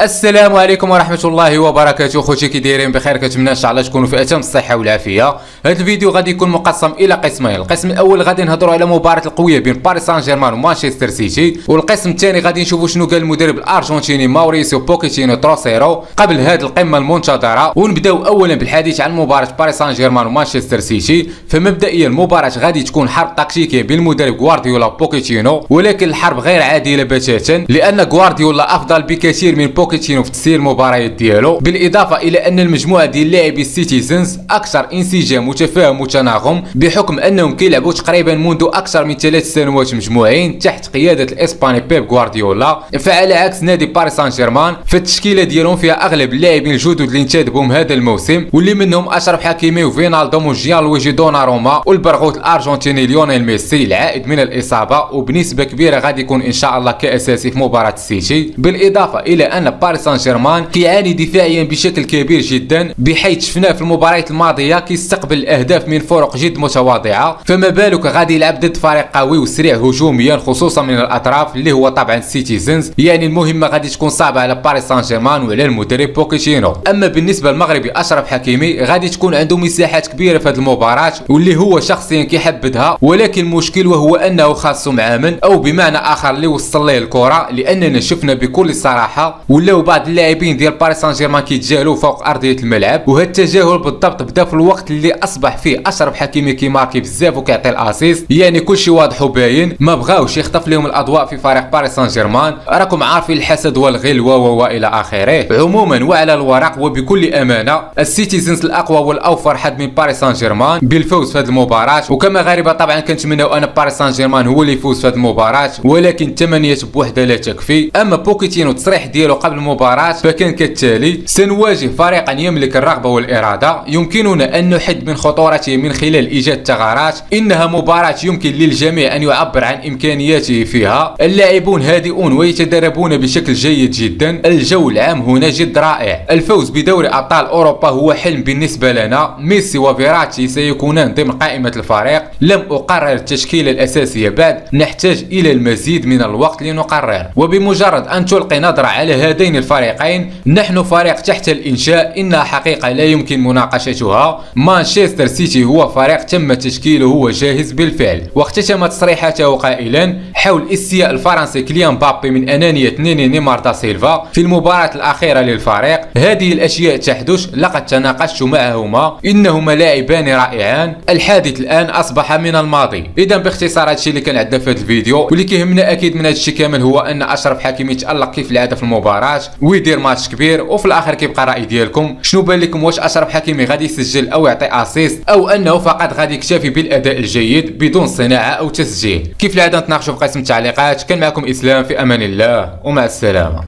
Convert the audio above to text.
السلام عليكم ورحمة الله وبركاته. خوتي كي دايرين بخير كنتمنى إن شاء الله تكونوا في أتم الصحه والعافية. هذا الفيديو غادي يكون مقسم إلى قسمين. القسم الأول غادي نهضروا على مباراة القوية بين باريس سان جيرمان ومانشستر سيتي والقسم الثاني غادي نشوفوا شنو قال المدرب الأرجنتيني ماوريسيو بوكيتينو تروسيرو قبل هذه القمة المنتظرة. ونبداو اولا بالحديث عن مباراة باريس سان جيرمان ومانشستر سيتي فمبدئيا المباراة غادي تكون حرب تكتيكية بين المدرب غوارديولا بوكيتينو ولكن الحرب غير عادله بتاتا لأن غوارديولا أفضل بكثير من بوكيتينو في تسيير المباريات ديالو بالإضافة إلى أن المجموعة ديال لاعبي السيتيزنز أكثر انسجام وتفاهم وتناغم بحكم أنهم كيلعبوا تقريبا منذ أكثر من ثلاث سنوات مجموعين تحت قيادة الإسباني بيب غوارديولا. فعلى عكس نادي باريس سان جيرمان فالتشكيلة ديالهم فيها أغلب اللاعبين الجدد اللي انتدبهم هذا الموسم واللي منهم أشرف حكيمي وفينالدوم وجيان لويجي دوناروما والبرغوث الأرجنتيني ليونيل ميسي العائد من الإصابة وبنسبة كبيرة غادي يكون إن شاء الله كأساسي في مباراة السيتي. بالإضافة إلى أن باريس سان جيرمان كيعاني دفاعيا بشكل كبير جدا بحيث شفناه في المباريات الماضية كيستقبل الاهداف من فرق جد متواضعة. فما بالك غادي يلعب ضد فريق قوي وسريع هجوميا خصوصا من الأطراف اللي هو طبعا السيتيزنز يعني المهمة غادي تكون صعبة على باريس سان جيرمان وعلى المدرب بوكيتينو أما بالنسبة للمغربي أشرف حكيمي غادي تكون عنده مساحات كبيرة في هذه المباراة واللي هو شخصيا كيحبذها ولكن المشكل وهو أنه خاصو معامن أو بمعنى آخر اللي وصل ليه الكرة لأننا شفنا بكل صراحة ولاو بعض اللاعبين ديال باريس سان جيرمان كيتجاهلوا فوق أرضية الملعب وهذا التجاهل بالضبط بدا في الوقت اللي أصبح فيه أشرف حكيمي كي marquer بزاف وكيعطي الأسيست. يعني كلشي واضح وباين. ما بغاوش يخطف لهم الأضواء في فريق باريس سان جيرمان راكم عارفين الحسد والغل و و إلى آخره. عموما وعلى الورق وبكل أمانة ال Citizens الأقوى والأوفر حد من باريس سان جيرمان بالفوز في هذه المباراة. وكمغاربه طبعا كنتمناو أن باريس سان جيرمان هو اللي يفوز في هذه المباراة ولكن ثمانيه بوحدة لا تكفي. أما بوكيتينو التصريح ديالو قبل المباراة فكان كالتالي سنواجه فريقا يملك الرغبة والإرادة يمكننا أن نحد من خطورته من خلال إيجاد ثغرات إنها مباراة يمكن للجميع أن يعبر عن إمكانياته فيها. اللاعبون هادئون ويتدربون بشكل جيد جدا. الجو العام هنا جد رائع. الفوز بدوري أبطال أوروبا هو حلم بالنسبة لنا. ميسي وفيراتي سيكونان ضمن قائمة الفريق. لم أقرر التشكيلة الأساسية بعد. نحتاج إلى المزيد من الوقت لنقرر. وبمجرد أن تلقي نظرة على هذين الفريقين. نحن فريق تحت الإنشاء. انها حقيقة لا يمكن مناقشتها. مانشستر سيتي هو فريق تم تشكيله وجاهز بالفعل. واختتم تصريحاته قائلا حول استياء الفرنسي كليان بابي من أنانية نيني نيمار دا سيلفا في المباراة الأخيرة للفريق. هذه الأشياء تحدث لقد تناقشت معهما. إنهما لاعبان رائعان. الحادث الآن أصبح من الماضي. اذا باختصار هادشي اللي كان عندنا في هذا الفيديو. واللي كيهمنا أكيد من هادشي كامل هو أن أشرف حكيمي يتالق كيف العاده في المباراه ويدير ماتش كبير وفي الآخر كيبقى رأي ديالكم. شنو بان لكم؟ واش أشرف حكيمي غادي يسجل أو يعطي أسيست أو أنه فقط غادي يكتفي بالأداء الجيد بدون صناعة أو تسجيل؟ كيف العاده نتناقشوا في قسم التعليقات. كان معكم إسلام في أمان الله ومع السلامة.